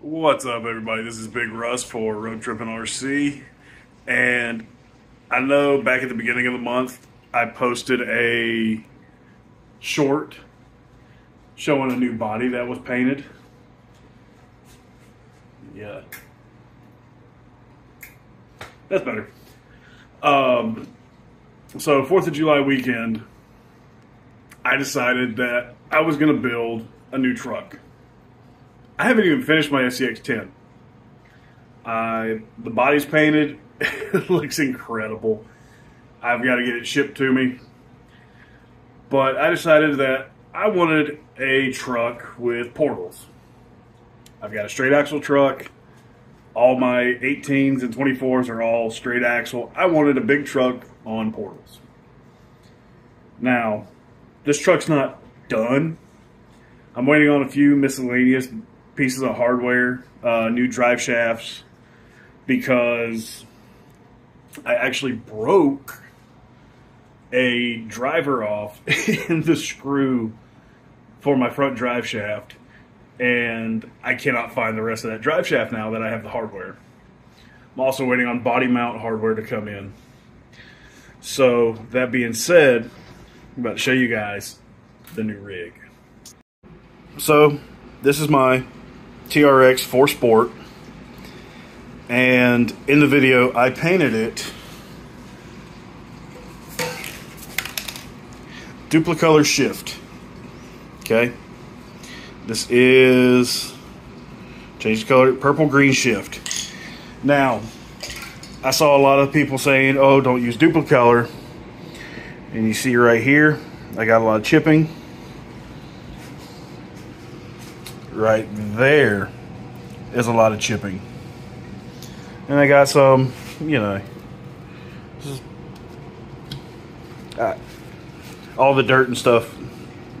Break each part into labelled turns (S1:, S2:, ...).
S1: What's up, everybody? This is Big Russ for Roadtrippin RC, and I know back at the beginning of the month I posted a short showing a new body that was painted. Yeah, that's better. Um, so Fourth of July weekend, I decided that I was going to build a new truck. I haven't even finished my SCX 10. I the body's painted. it looks incredible. I've got to get it shipped to me. But I decided that I wanted a truck with portals. I've got a straight axle truck. All my 18s and 24s are all straight axle. I wanted a big truck on portals. Now, this truck's not done. I'm waiting on a few miscellaneous pieces of hardware, uh, new drive shafts, because I actually broke a driver off in the screw for my front drive shaft, and I cannot find the rest of that drive shaft now that I have the hardware. I'm also waiting on body mount hardware to come in. So, that being said, I'm about to show you guys the new rig. So, this is my TRX 4 Sport. And in the video, I painted it Duplicolor Shift. Okay. This is change the color purple green shift. Now, I saw a lot of people saying, "Oh, don't use Duplicolor." And you see right here, I got a lot of chipping right there is a lot of chipping. And I got some, you know, uh, all the dirt and stuff,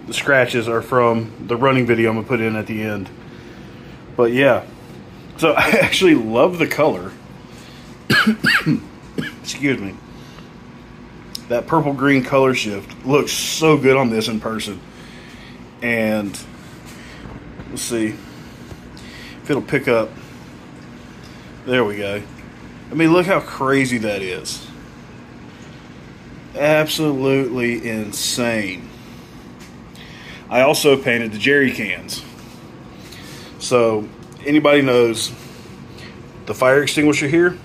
S1: the scratches are from the running video I'm going to put in at the end. But yeah, so I actually love the color. Excuse me. That purple green color shift looks so good on this in person. And See if it'll pick up. There we go. I mean, look how crazy that is. Absolutely insane. I also painted the jerry cans. So, anybody knows the fire extinguisher here?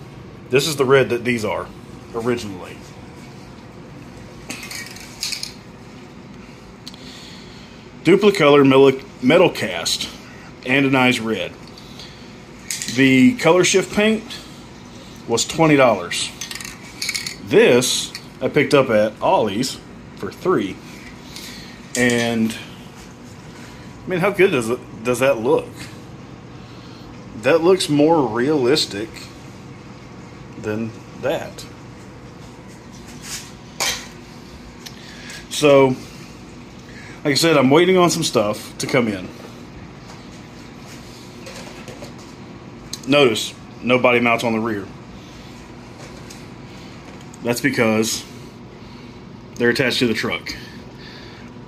S1: This is the red that these are originally. Duplicolor metal cast, anodized red. The color shift paint was $20. This I picked up at Ollie's for three. And I mean, how good does it does that look? That looks more realistic than that. So like I said, I'm waiting on some stuff to come in. Notice, no body mounts on the rear. That's because they're attached to the truck.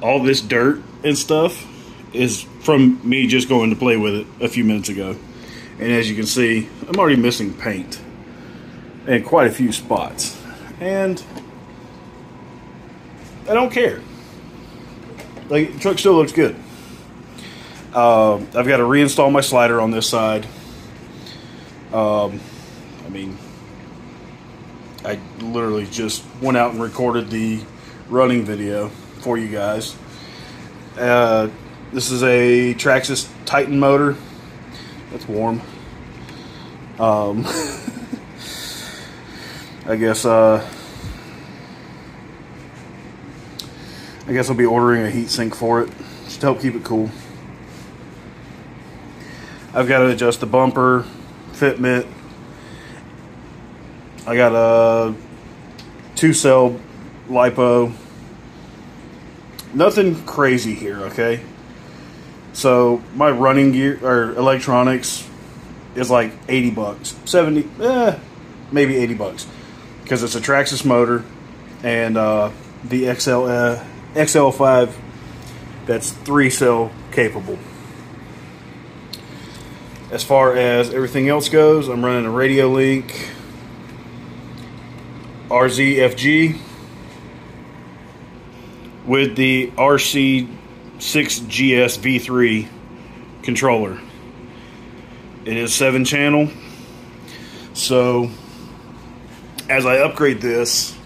S1: All this dirt and stuff is from me just going to play with it a few minutes ago. And as you can see, I'm already missing paint in quite a few spots. And I don't care. Like the truck still looks good. Uh, I've got to reinstall my slider on this side. Um, I mean, I literally just went out and recorded the running video for you guys. Uh, this is a Traxxas Titan motor. That's warm. Um, I guess uh, I guess I'll be ordering a heat sink for it just to help keep it cool. I've got to adjust the bumper, fitment. I got a two cell lipo. Nothing crazy here, okay? So my running gear or electronics is like 80 bucks. 70, eh, maybe 80 bucks. Because it's a Traxxas motor and uh, the XL, uh, XL5 that's three cell capable.
S2: as far as everything else goes, I'm running a Radio Link RZFG with the RC6GS V3 controller. It is seven channel. So as I upgrade this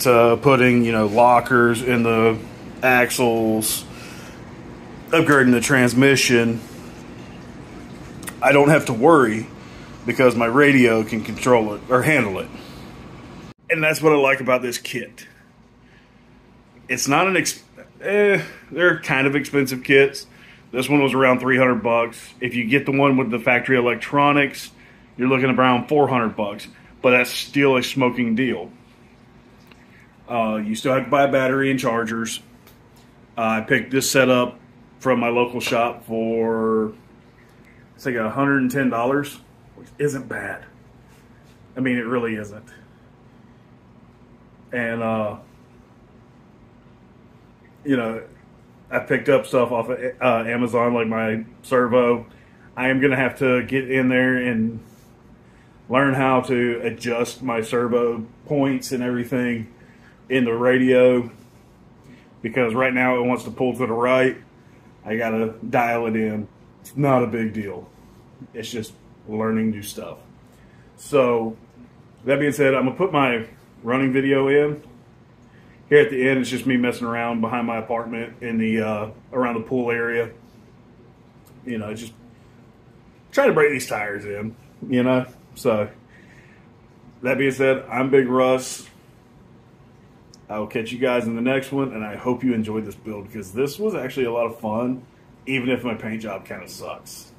S2: to putting, you know, lockers in the axles, upgrading the transmission, I don't have to worry because my radio can control it or handle it. And that's what I like about this kit. It's not an eh, they're kind of expensive kits. This one was around 300 bucks. If you get the one with the factory electronics, you're looking around 400 bucks. But that's still a smoking deal. Uh, you still have to buy a battery and chargers. Uh, I picked this setup from my local shop for it's like $110, which isn't bad. I mean, it really isn't. And, uh, you know, I picked up stuff off of uh, Amazon, like my servo. I am going to have to get in there and learn how to adjust my servo points and everything in the radio because right now it wants to pull to the right. I got to dial it in. It's not a big deal. It's just learning new stuff. So, that being said, I'm going to put my running video in here at the end, it's just me messing around behind my apartment in the uh, around the pool area. You know, just trying to break these tires in. You know, so that being said, I'm Big Russ. I will catch you guys in the next one, and I hope you enjoyed this build because this was actually a lot of fun, even if my paint job kind of sucks.